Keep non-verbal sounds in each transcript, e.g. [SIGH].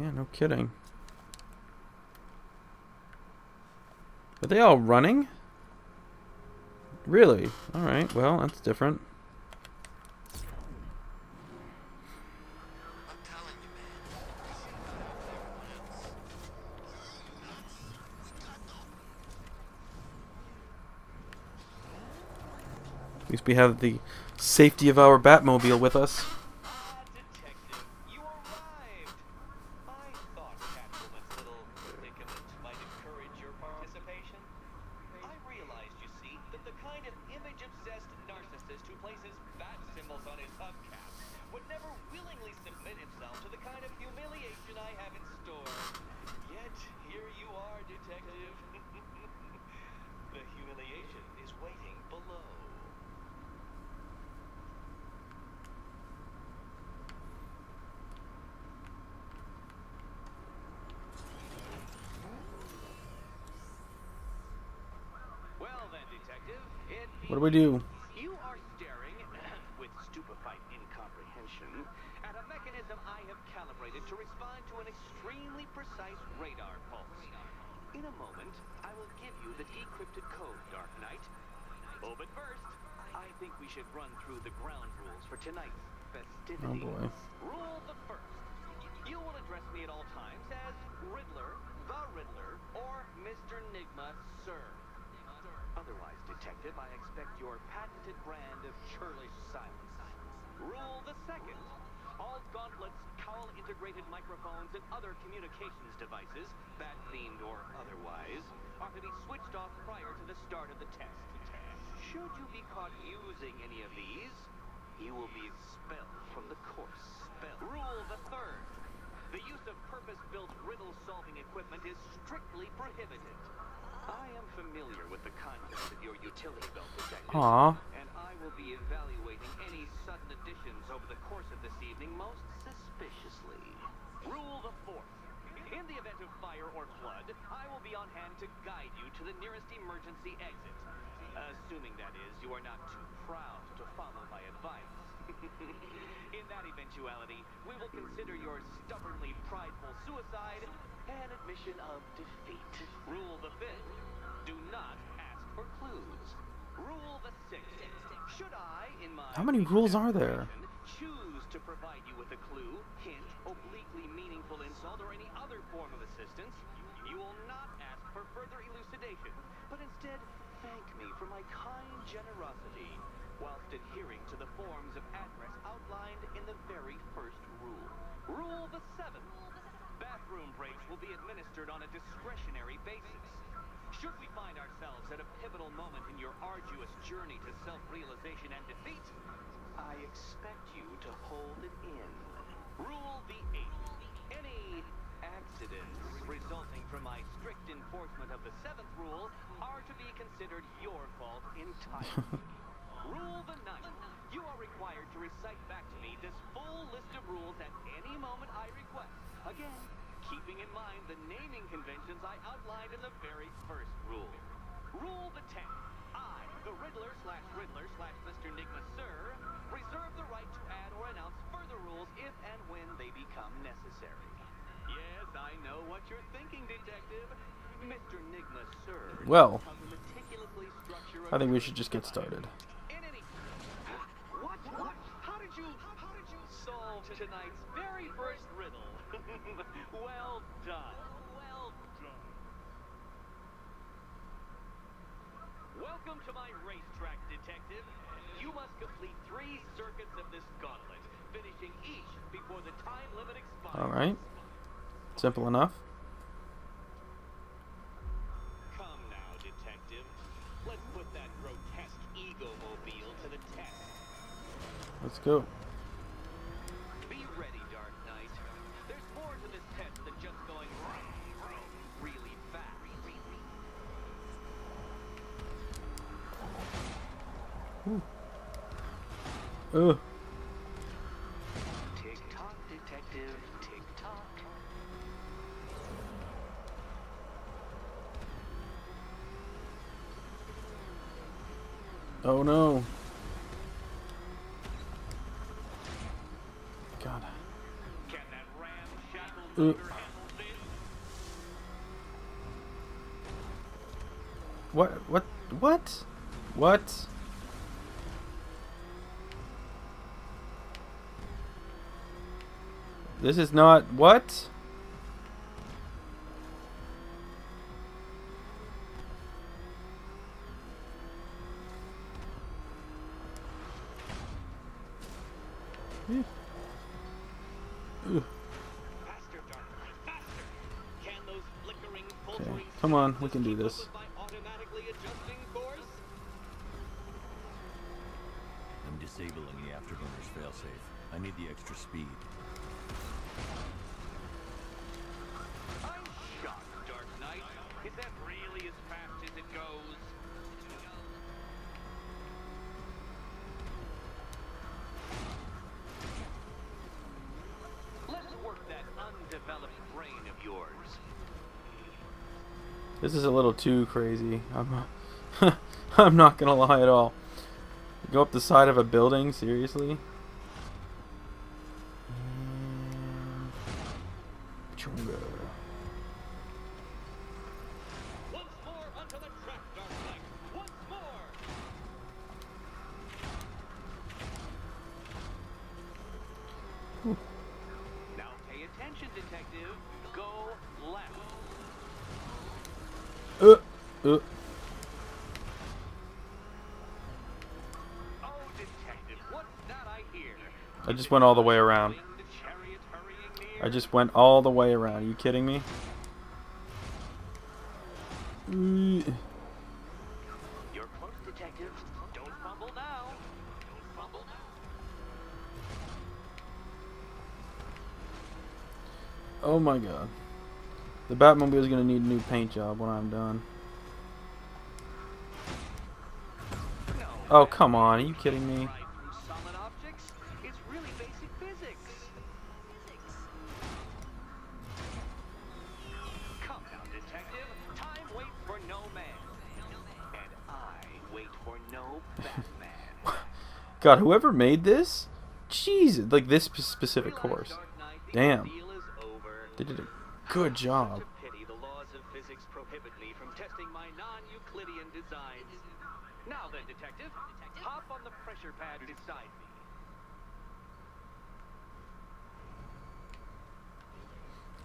Yeah, no kidding. Are they all running? Really? Alright, well, that's different. At least we have the safety of our Batmobile with us. Ah, Detective, you arrived! I thought Catwoman's little predicament might encourage your participation. I realized, you see, that the kind of image-obsessed narcissist who places bat symbols on his hubcap would never willingly submit himself to the kind of humiliation I have in store. Yet, here you are, Detective. the humiliation is waiting below. Well then, Detective, it What do we do? You are staring, [CLEARS THROAT] with stupefied incomprehension, at a mechanism I have calibrated to respond to an extremely precise radar pulse. In a moment, I will give you the decrypted code, Dark Knight. Oh, but first, I think we should run through the ground rules for tonight's festivities. Oh, boy. Rule the first. You will address me at all times as Riddler, the Riddler, or Mr. Nygma, sir. Otherwise, detective, I expect your patented brand of churlish silence. Rule the second. All gauntlets, cowl-integrated microphones, and other communications devices, bat-themed or otherwise, are to be switched off prior to the start of the test. Should you be caught using any of these, you will be expelled from the course. Rule the third. The use of purpose-built riddle-solving equipment is strictly prohibited. I am familiar with the contents of your utility belt, Detective. And I will be evaluating any sudden additions over the course of this evening most suspiciously. Rule the fourth. In the event of fire or flood, I will be on hand to guide you to the nearest emergency exit. Assuming, that is, you are not too proud to follow my advice. [LAUGHS] That eventuality, we will consider your stubbornly prideful suicide an admission of defeat. Rule the fifth. Do not ask for clues. Rule the sixth. Should I, in my How many rules are there? choose to provide you with a clue, hint, obliquely meaningful insult, or any other form of assistance, you will not ask for further elucidation, but instead thank me for my kind generosity, whilst adhering to the forms of address rule. The seventh. Bathroom breaks will be administered on a discretionary basis. Should we find ourselves at a pivotal moment in your arduous journey to self-realization and defeat, I expect you to hold it in. Rule the eighth. Any accidents resulting from my strict enforcement of the seventh rule are to be considered your fault entirely. [LAUGHS] Rule the ninth. You are required to recite back to me this list of rules at any moment I request. Again, keeping in mind the naming conventions I outlined in the very first rule. Rule the tenth. I, the Riddler slash Riddler slash Mr. Nygma Sir, reserve the right to add or announce further rules if and when they become necessary. Yes, I know what you're thinking, Detective. Mr. Nygma Sir. Well, has a meticulously structured I think we should just get started. Welcome to my racetrack, detective. You must complete three circuits of this gauntlet, finishing each before the time limit expires. All right. Simple enough. Come now, detective. Let's put that grotesque ego-mobile to the test. Let's go. God. Can that ramshackle. What? What? What? What? This is not what? We can do this. I'm disabling the afterburner's failsafe. I need the extra speed. This is a little too crazy. I'm [LAUGHS] I'm not gonna lie at all. Go up the side of a building, seriously? I just went all the way around. I just went all the way around. Are you kidding me? Oh my god. The Batmobile is gonna need a new paint job when I'm done. Oh come on, are you kidding me? God, whoever made this, Jesus, like this specific course, Dark Knight, the Damn. ordeal is over. they did a good job. Such a pity the laws of physics prohibit me from testing my non-Euclidean designs. Now then, detective, hop on the pressure pad beside me.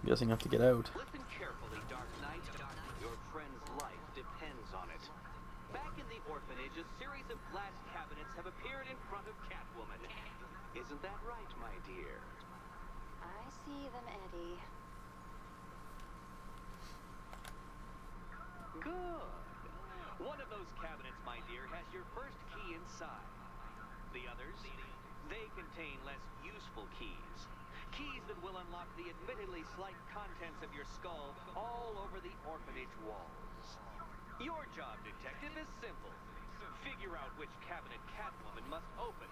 guessing I have to get out. Listen carefully, Dark Knight. Your friend's life depends on it. Back in the orphanage, a series of glass cabinets have appeared in front of Catwoman. Isn't that right, my dear? I see them, Eddie. Good. One of those cabinets, my dear, has your first key inside. The others, they contain less useful keys. Keys that will unlock the admittedly slight contents of your skull all over the orphanage walls. Your job, detective, is simple. Figure out which cabinet Catwoman must open.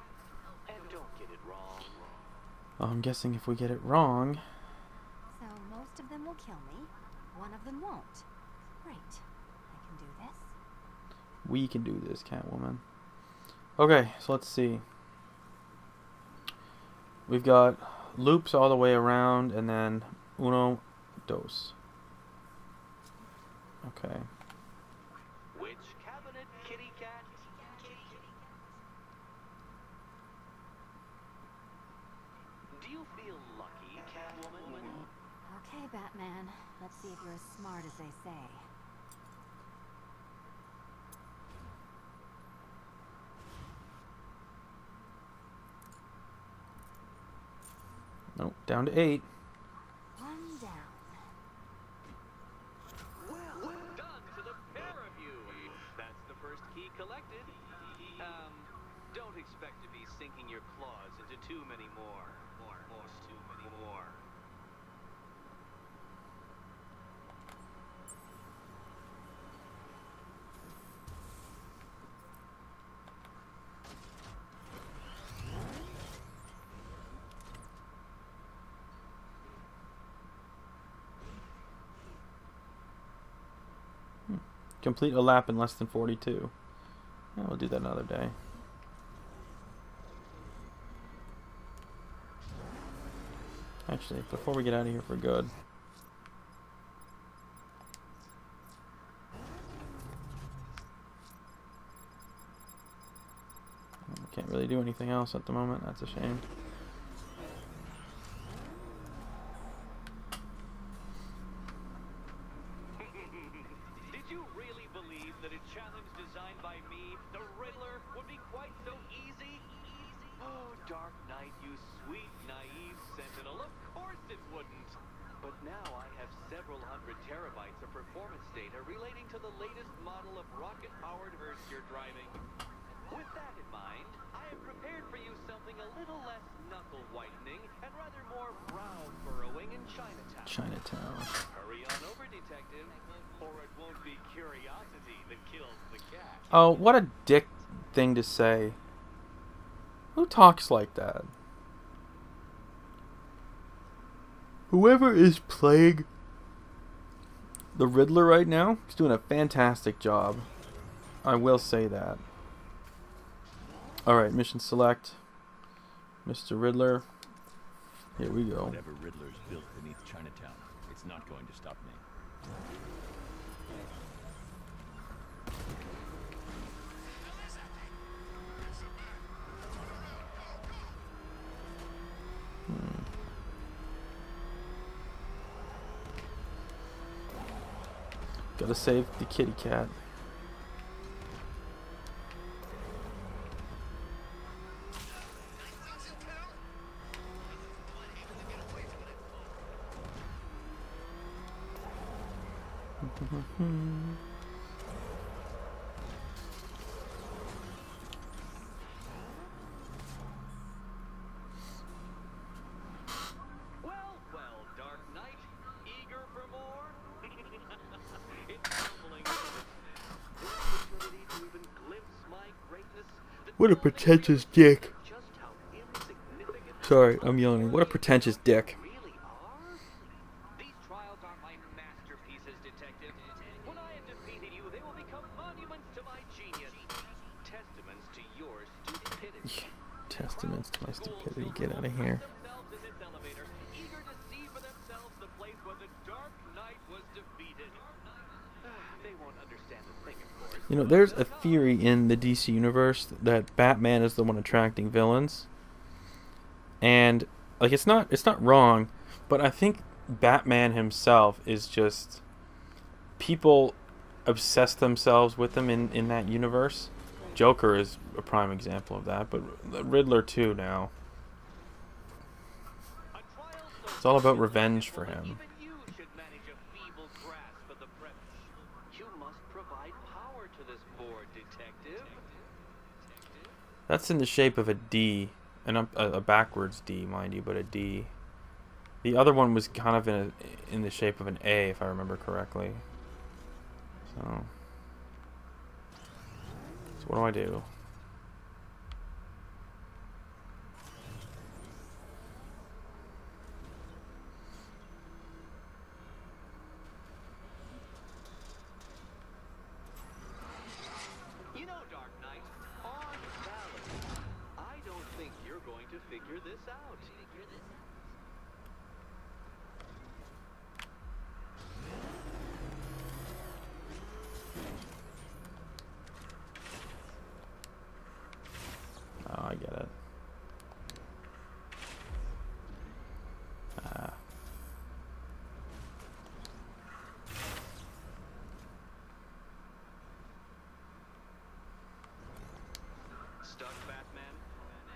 Well, I'm guessing if we get it wrong, So most of them will kill me. One of them won't. Great. I can do this. we can do this, Catwoman. Okay, so let's see. We've got loops all the way around, and then uno, dos. Okay. Let's see if you're as smart as they say. Nope, down to eight. Complete a lap in less than 42. Yeah, we'll do that another day. Actually, before we get out of here for good. I can't really do anything else at the moment. That's a shame. Oh, what a dick thing to say. Who talks like that? Whoever is playing the Riddler right now is doing a fantastic job. I will say that. Alright, mission select. Mr. Riddler. Here we go. Whatever Riddler's built beneath Chinatown, it's not going to stop me. Gotta save the kitty cat. Well, What a pretentious dick. Just how insignificant Sorry, I'm yawning. What a pretentious dick. You know, there's a theory in the DC universe that Batman is the one attracting villains. And like it's not it's not wrong, but I think Batman himself is just people obsess themselves with him in in that universe. Joker is a prime example of that, but Riddler too now. It's all about revenge for him. Even you should manage a feeble grasp of the premise. You must provide power to this board, detective. That's in the shape of a D, and a, a backwards D, mind you, but a D. The other one was kind of in a, in the shape of an A, if I remember correctly. So, so what do I do? You know, Dark Knight, on balance, I don't think you're going to figure this out. Oh, I get it. Ah. Stuck, Batman? Already?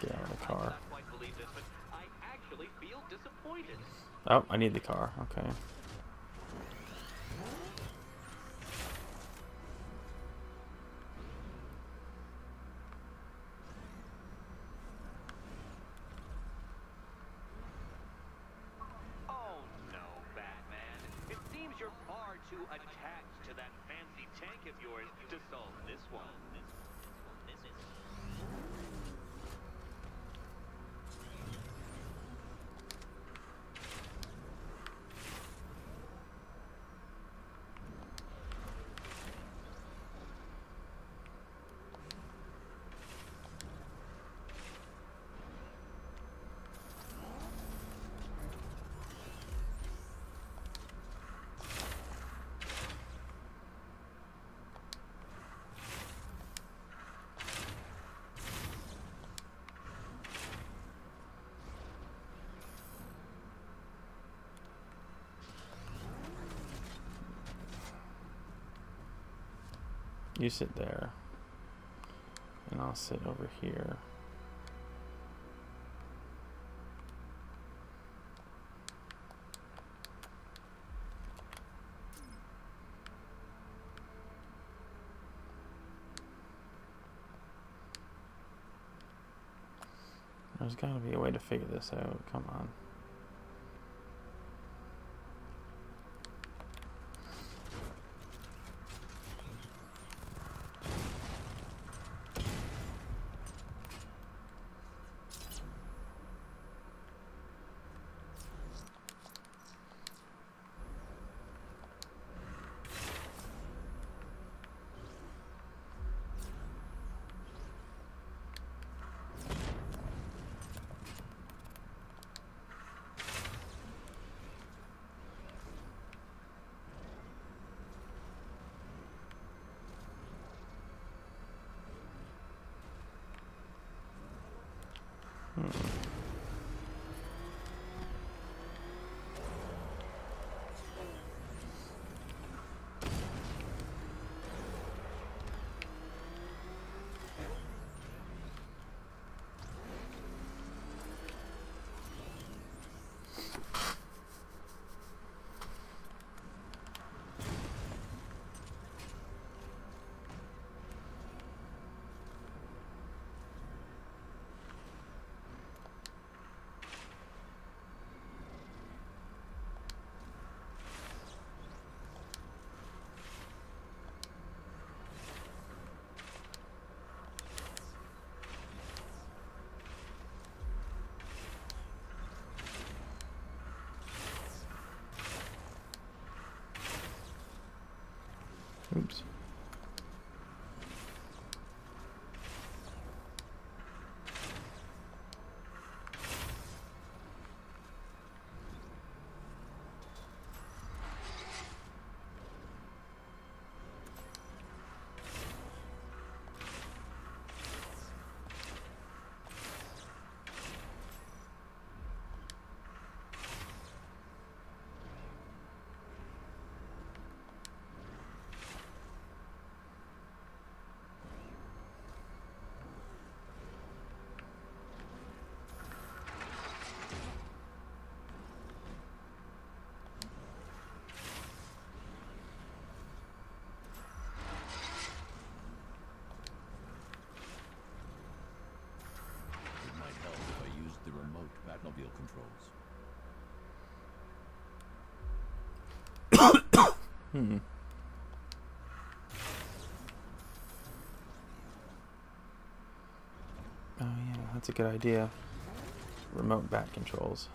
Get out of the car. cannot this, but I actually feel disappointed. Oh, I need the car. Okay. You sit there. And I'll sit over here. There's gotta be a way to figure this out. Come on. Oops. It might help if I used the remote Batmobile controls. Hmm. Oh yeah, that's a good idea. Remote bat controls.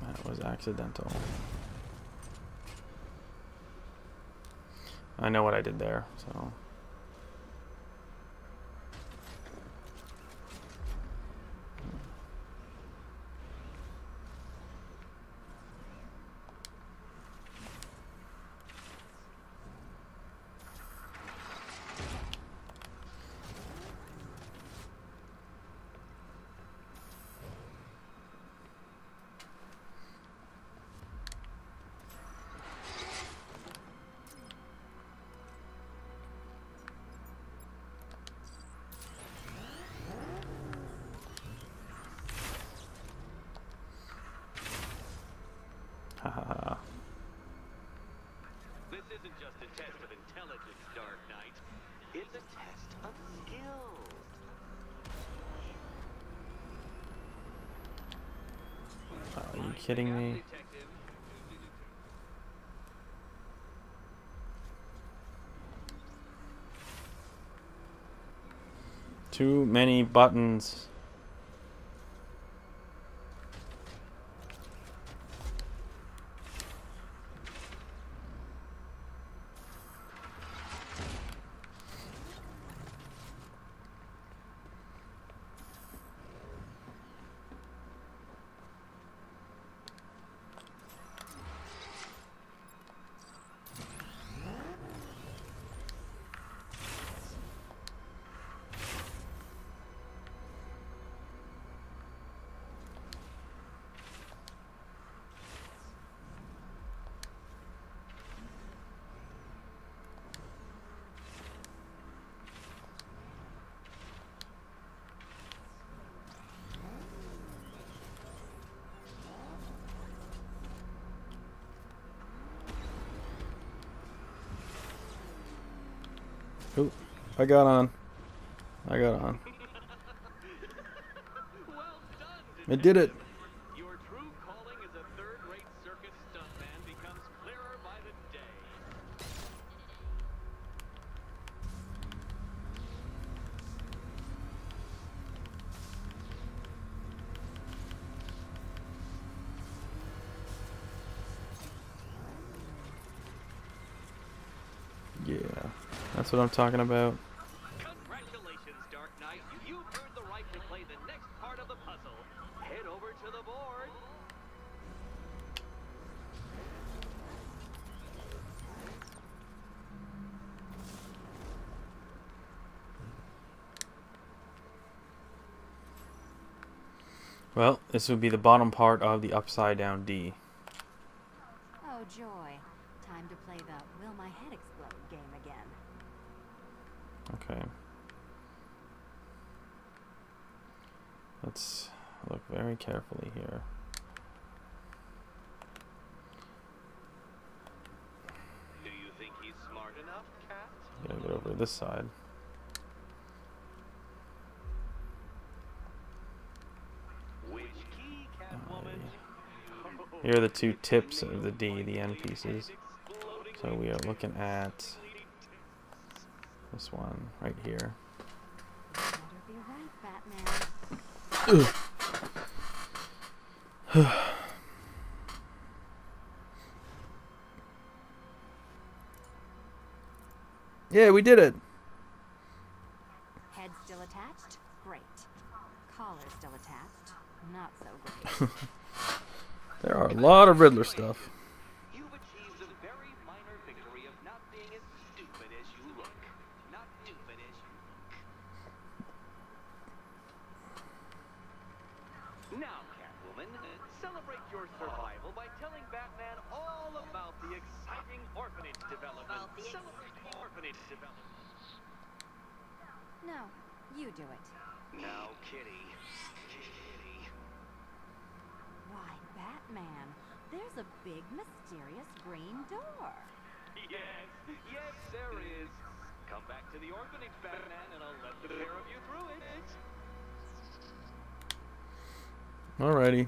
That was accidental. I know what I did there, so. Ha ha ha. This isn't just a test of intelligence, Dark Knight. It's a test of skill. Are you kidding me? Too many buttons. I got on. I got on. [LAUGHS] Well done, It did it. Your true calling as a third-rate circus stuntman becomes clearer by the day. Yeah, that's what I'm talking about. Congratulations, Dark Knight. You've earned the right to play the next part of the puzzle. Head over to the board. Well, this would be the bottom part of the upside down D. Oh, joy. Time to play the Will My Head Explode game again. Okay. Let's look very carefully here. Do you think he's smart enough, Cat? Gotta get over this side. Which key, Catwoman? Here are the two tips of the D, the end pieces. So we are looking at this one right here. Better be right, Batman. [SIGHS] Yeah, we did it. Head still attached? Great. Collar still attached? Not so great. [LAUGHS] There are a lot of Riddler stuff. Now, Catwoman, celebrate your survival by telling Batman all about the exciting orphanage development. Celebrate the orphanage development. no, you do it. Now, Kitty. Kitty. Why, Batman, there's a big mysterious green door. Yes, yes, there is. Come back to the orphanage, Batman, and I'll let the pair of you through it. Alrighty.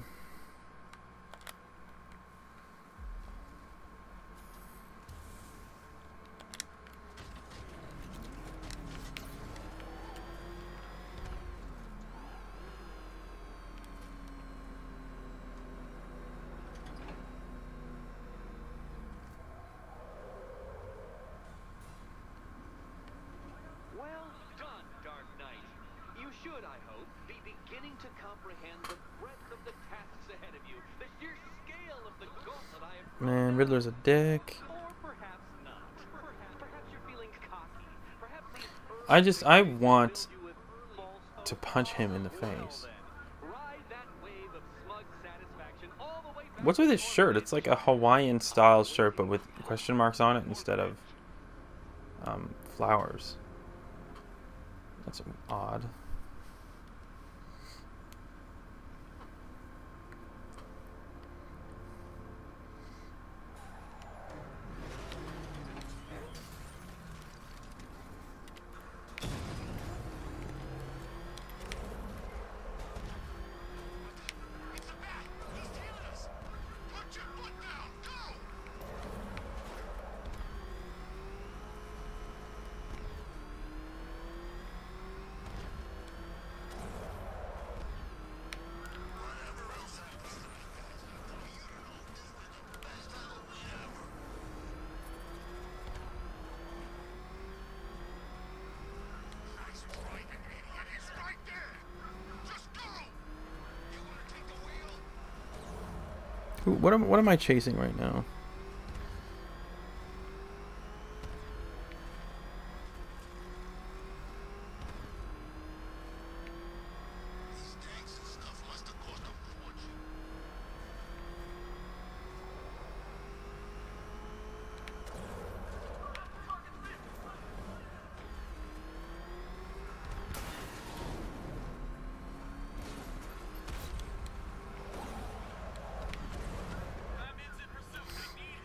Well done, Dark Knight. You should, I hope, beginning to comprehend the breadth of the tasks ahead of you, the sheer scale of the gauntlet I have Man, Riddler's a dick. Or perhaps not. Perhaps, perhaps you're feeling cocky. Perhaps these early I just- I want filled you with false to punch him in the face. then, ride that wave of smug satisfaction all the way back What's with his shirt? It's like a Hawaiian style shirt, but with question marks on it instead of um, flowers. That's odd. What am what am I chasing right now?